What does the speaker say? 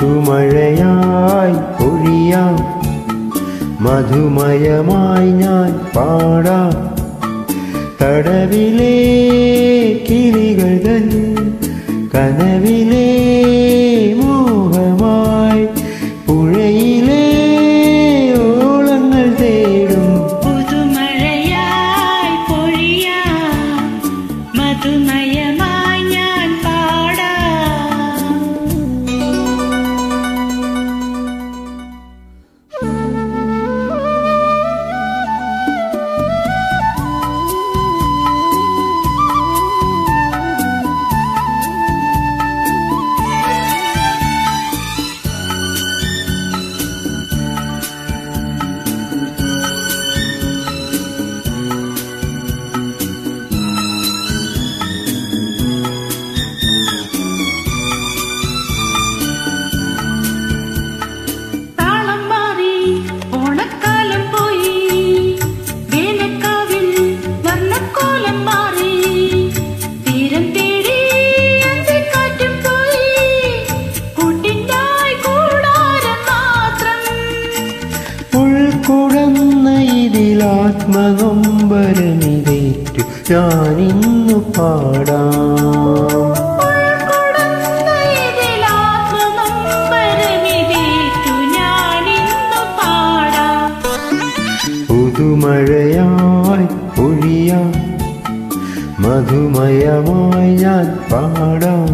മുത്തുമഴയായി ഒഴിയാം മധുമയമായി ഞാൻ പാടാം. തടവിലേ കിളികൾ കനവിലേ ആത്മനൊമ്പരമിതേറ്റു ഞാനിന്നു പാടാം. പുതുമഴയായി ഒഴിയാം മധുമയമായി ഞാൻ പാടാം.